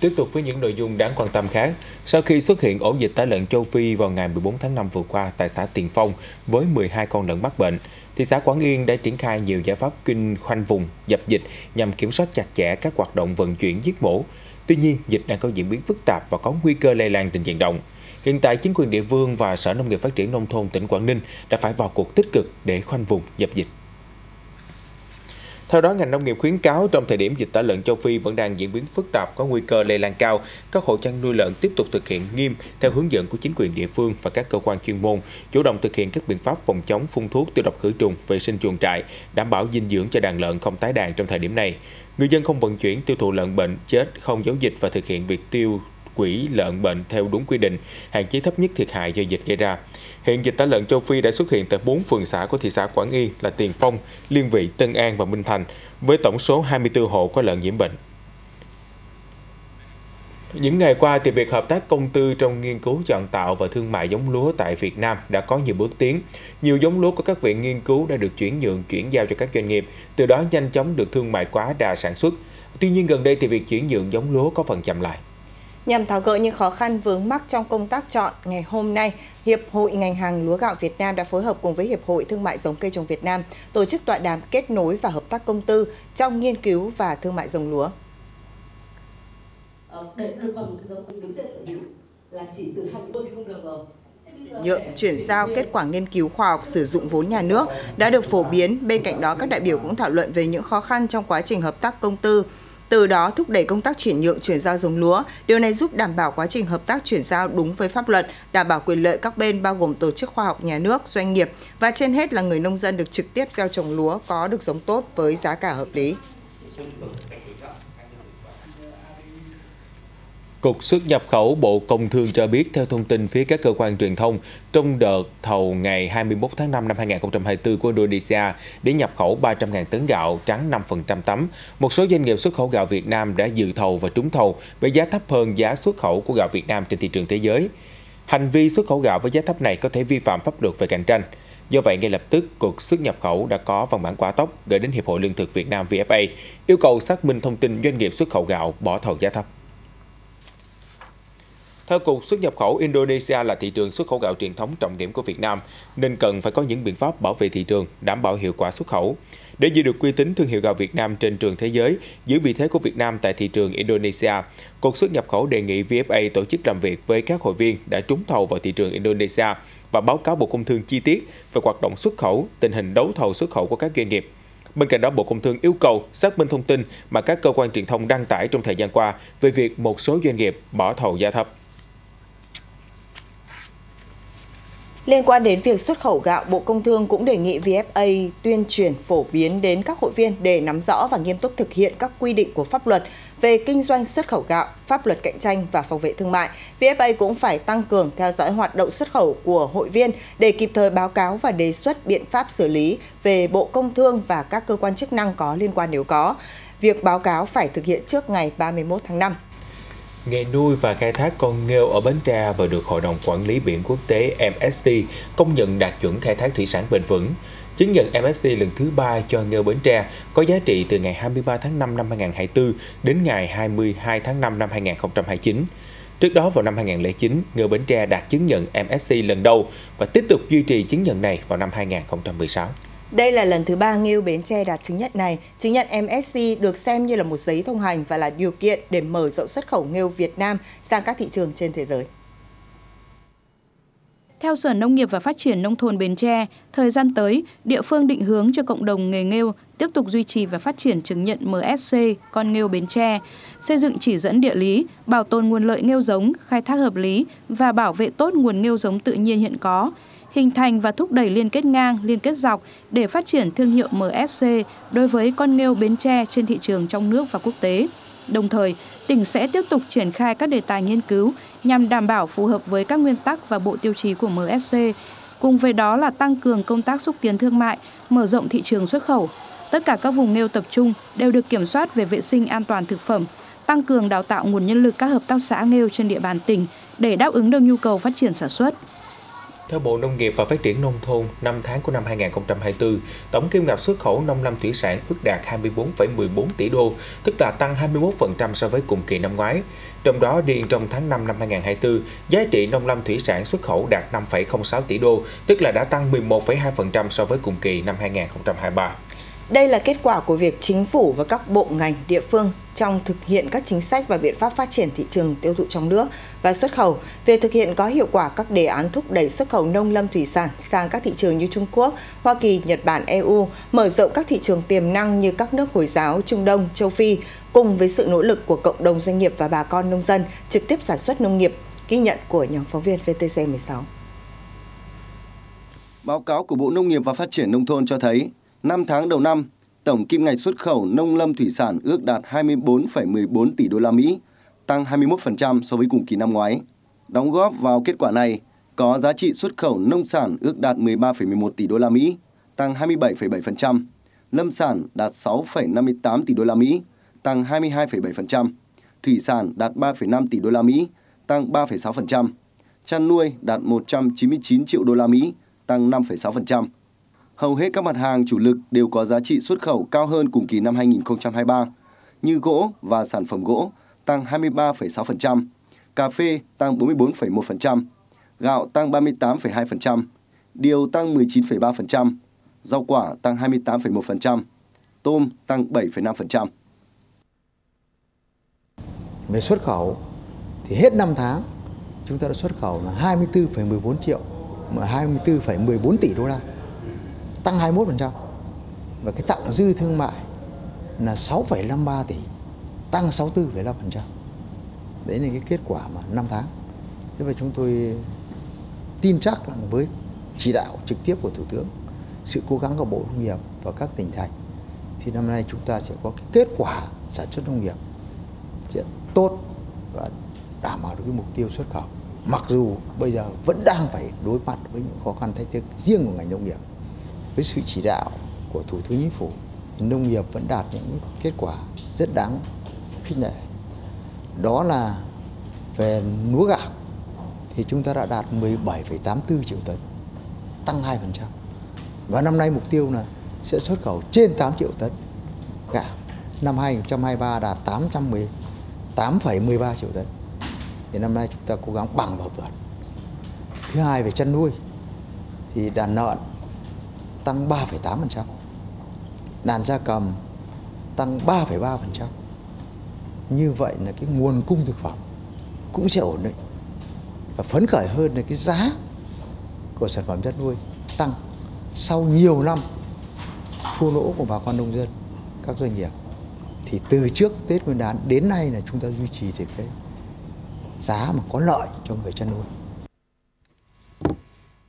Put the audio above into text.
Tiếp tục với những nội dung đáng quan tâm khác, sau khi xuất hiện ổ dịch tả lợn châu Phi vào ngày 14 tháng 5 vừa qua tại xã Tiền Phong với 12 con lợn mắc bệnh, thị xã Quảng Yên đã triển khai nhiều giải pháp kinh khoanh vùng, dập dịch nhằm kiểm soát chặt chẽ các hoạt động vận chuyển giết mổ. Tuy nhiên, dịch đang có diễn biến phức tạp và có nguy cơ lây lan trên diện rộng. Hiện tại, chính quyền địa phương và Sở Nông nghiệp Phát triển Nông thôn tỉnh Quảng Ninh đã phải vào cuộc tích cực để khoanh vùng, dập dịch. Theo đó, ngành nông nghiệp khuyến cáo trong thời điểm dịch tả lợn châu Phi vẫn đang diễn biến phức tạp có nguy cơ lây lan cao, các hộ chăn nuôi lợn tiếp tục thực hiện nghiêm theo hướng dẫn của chính quyền địa phương và các cơ quan chuyên môn, chủ động thực hiện các biện pháp phòng chống phun thuốc tiêu độc khử trùng, vệ sinh chuồng trại, đảm bảo dinh dưỡng cho đàn lợn không tái đàn trong thời điểm này. Người dân không vận chuyển tiêu thụ lợn bệnh chết, không giấu dịch và thực hiện việc tiêu quỹ lợn bệnh theo đúng quy định, hạn chế thấp nhất thiệt hại do dịch gây ra. Hiện dịch tả lợn châu Phi đã xuất hiện tại 4 phường xã của thị xã Quảng Yên là Tiền Phong, Liên Vị, Tân An và Minh Thành, với tổng số 24 hộ có lợn nhiễm bệnh. Những ngày qua thì việc hợp tác công tư trong nghiên cứu chọn tạo và thương mại giống lúa tại Việt Nam đã có nhiều bước tiến. Nhiều giống lúa của các viện nghiên cứu đã được chuyển nhượng, chuyển giao cho các doanh nghiệp, từ đó nhanh chóng được thương mại quá đà sản xuất. Tuy nhiên gần đây thì việc chuyển nhượng giống lúa có phần chậm lại. Nhằm tháo gỡ những khó khăn vướng mắc trong công tác chọn, ngày hôm nay, Hiệp hội ngành hàng lúa gạo Việt Nam đã phối hợp cùng với Hiệp hội Thương mại giống cây trồng Việt Nam tổ chức tọa đàm kết nối và hợp tác công tư trong nghiên cứu và thương mại giống lúa. Ờ, để được cầm cái giống đứng tên sở hữu là chỉ từ 20 không được rồi nhượng chuyển giao kết quả nghiên cứu khoa học sử dụng vốn nhà nước đã được phổ biến. Bên cạnh đó, các đại biểu cũng thảo luận về những khó khăn trong quá trình hợp tác công tư, từ đó thúc đẩy công tác chuyển nhượng chuyển giao giống lúa. Điều này giúp đảm bảo quá trình hợp tác chuyển giao đúng với pháp luật, đảm bảo quyền lợi các bên bao gồm tổ chức khoa học nhà nước, doanh nghiệp và trên hết là người nông dân được trực tiếp gieo trồng lúa có được giống tốt với giá cả hợp lý. Cục xuất nhập khẩu Bộ Công Thương cho biết theo thông tin phía các cơ quan truyền thông, trong đợt thầu ngày 21 tháng 5 năm 2024 của Indonesia để nhập khẩu 300.000 tấn gạo trắng 5% tấm, một số doanh nghiệp xuất khẩu gạo Việt Nam đã dự thầu và trúng thầu với giá thấp hơn giá xuất khẩu của gạo Việt Nam trên thị trường thế giới. Hành vi xuất khẩu gạo với giá thấp này có thể vi phạm pháp luật về cạnh tranh. Do vậy, ngay lập tức, Cục xuất nhập khẩu đã có văn bản quả tốc gửi đến Hiệp hội Lương thực Việt Nam VFA, yêu cầu xác minh thông tin doanh nghiệp xuất khẩu gạo bỏ thầu giá thấp. Theo Cục xuất nhập khẩu, Indonesia là thị trường xuất khẩu gạo truyền thống trọng điểm của Việt Nam, nên cần phải có những biện pháp bảo vệ thị trường, đảm bảo hiệu quả xuất khẩu. Để giữ được uy tín thương hiệu gạo Việt Nam trên trường thế giới, giữ vị thế của Việt Nam tại thị trường Indonesia, Cục xuất nhập khẩu đề nghị VFA tổ chức làm việc với các hội viên đã trúng thầu vào thị trường Indonesia và báo cáo Bộ Công Thương chi tiết về hoạt động xuất khẩu, tình hình đấu thầu xuất khẩu của các doanh nghiệp. Bên cạnh đó, Bộ Công Thương yêu cầu xác minh thông tin mà các cơ quan truyền thông đăng tải trong thời gian qua về việc một số doanh nghiệp bỏ thầu giá thấp. Liên quan đến việc xuất khẩu gạo, Bộ Công Thương cũng đề nghị VFA tuyên truyền phổ biến đến các hội viên để nắm rõ và nghiêm túc thực hiện các quy định của pháp luật về kinh doanh xuất khẩu gạo, pháp luật cạnh tranh và phòng vệ thương mại. VFA cũng phải tăng cường theo dõi hoạt động xuất khẩu của hội viên để kịp thời báo cáo và đề xuất biện pháp xử lý về Bộ Công Thương và các cơ quan chức năng có liên quan nếu có. Việc báo cáo phải thực hiện trước ngày 31 tháng 5. Nghề nuôi và khai thác con nghêu ở Bến Tre vừa được Hội đồng Quản lý Biển Quốc tế MSC công nhận đạt chuẩn khai thác thủy sản bền vững. Chứng nhận MSC lần thứ ba cho nghêu Bến Tre có giá trị từ ngày 23 tháng 5 năm 2024 đến ngày 22 tháng 5 năm 2029. Trước đó vào năm 2009, nghêu Bến Tre đạt chứng nhận MSC lần đầu và tiếp tục duy trì chứng nhận này vào năm 2016. Đây là lần thứ ba Nghiêu Bến Tre đạt chứng nhận này. Chứng nhận MSC được xem như là một giấy thông hành và là điều kiện để mở rộng xuất khẩu nghêu Việt Nam sang các thị trường trên thế giới. Theo Sở Nông nghiệp và Phát triển Nông thôn Bến Tre, thời gian tới, địa phương định hướng cho cộng đồng nghề nghêu tiếp tục duy trì và phát triển chứng nhận MSC con nghêu Bến Tre, xây dựng chỉ dẫn địa lý, bảo tồn nguồn lợi nghêu giống, khai thác hợp lý và bảo vệ tốt nguồn nghêu giống tự nhiên hiện có, hình thành và thúc đẩy liên kết ngang, liên kết dọc để phát triển thương hiệu MSC đối với con nghêu Bến Tre trên thị trường trong nước và quốc tế. Đồng thời, tỉnh sẽ tiếp tục triển khai các đề tài nghiên cứu nhằm đảm bảo phù hợp với các nguyên tắc và bộ tiêu chí của MSC, cùng với đó là tăng cường công tác xúc tiến thương mại, mở rộng thị trường xuất khẩu. Tất cả các vùng nêu tập trung đều được kiểm soát về vệ sinh an toàn thực phẩm, tăng cường đào tạo nguồn nhân lực các hợp tác xã nghêu trên địa bàn tỉnh để đáp ứng được nhu cầu phát triển sản xuất. Theo Bộ Nông nghiệp và Phát triển Nông thôn, 5 tháng của năm 2024, tổng kim ngạch xuất khẩu nông lâm thủy sản ước đạt 24,14 tỷ đô, tức là tăng 21% so với cùng kỳ năm ngoái. Trong đó, riêng trong tháng 5 năm 2024, giá trị nông lâm thủy sản xuất khẩu đạt 5,06 tỷ đô, tức là đã tăng 11,2% so với cùng kỳ năm 2023. Đây là kết quả của việc chính phủ và các bộ ngành địa phương trong thực hiện các chính sách và biện pháp phát triển thị trường tiêu thụ trong nước và xuất khẩu về thực hiện có hiệu quả các đề án thúc đẩy xuất khẩu nông lâm thủy sản sang các thị trường như Trung Quốc, Hoa Kỳ, Nhật Bản, EU, mở rộng các thị trường tiềm năng như các nước Hồi giáo, Trung Đông, Châu Phi, cùng với sự nỗ lực của cộng đồng doanh nghiệp và bà con nông dân trực tiếp sản xuất nông nghiệp, ghi nhận của nhóm phóng viên VTC 16. Báo cáo của Bộ Nông nghiệp và Phát triển Nông thôn cho thấy, 5 tháng đầu năm, tổng kim ngạch xuất khẩu nông lâm thủy sản ước đạt 24,14 tỷ đô la Mỹ, tăng 21% so với cùng kỳ năm ngoái. Đóng góp vào kết quả này, có giá trị xuất khẩu nông sản ước đạt 13,11 tỷ đô la Mỹ, tăng 27,7%, lâm sản đạt 6,58 tỷ đô la Mỹ, tăng 22,7%, thủy sản đạt 3,5 tỷ đô la Mỹ, tăng 3,6%, chăn nuôi đạt 199 triệu đô la Mỹ, tăng 5,6% hầu hết các mặt hàng chủ lực đều có giá trị xuất khẩu cao hơn cùng kỳ năm 2023, như gỗ và sản phẩm gỗ tăng 23,6%, cà phê tăng 44,1%, gạo tăng 38,2%, điều tăng 19,3%, rau quả tăng 28,1%, tôm tăng 7,5%. Về xuất khẩu thì hết 5 tháng chúng ta đã xuất khẩu là 24,14 triệu 24,14 tỷ đô la tăng 21% và cái tặng dư thương mại là 6,53 tỷ tăng 64,5% đấy là cái kết quả mà 5 tháng. Thế và chúng tôi tin chắc rằng với chỉ đạo trực tiếp của thủ tướng sự cố gắng của bộ nông nghiệp và các tỉnh thành thì năm nay chúng ta sẽ có cái kết quả sản xuất nông nghiệp sẽ tốt và đảm bảo được cái mục tiêu xuất khẩu. Mặc dù bây giờ vẫn đang phải đối mặt với những khó khăn thách thức riêng của ngành nông nghiệp với sự chỉ đạo của Thủ tướng Chính phủ nông nghiệp vẫn đạt những kết quả rất đáng khích lệ. Đó là về lúa gạo thì chúng ta đã đạt 17,84 triệu tấn, tăng 2%. Và năm nay mục tiêu là sẽ xuất khẩu trên 8 triệu tấn gạo. Năm 2023 đạt 818,13 triệu tấn. Thì năm nay chúng ta cố gắng bằng và vượt. Thứ hai về chăn nuôi thì đàn lợn tăng 3,8%. Đàn gia cầm tăng 3,3%. Như vậy là cái nguồn cung thực phẩm cũng sẽ ổn định. Và phấn khởi hơn là cái giá của sản phẩm chăn nuôi tăng sau nhiều năm thua lỗ của bà con nông dân, các doanh nghiệp. Thì từ trước Tết Nguyên đán đến nay là chúng ta duy trì được cái giá mà có lợi cho người chăn nuôi.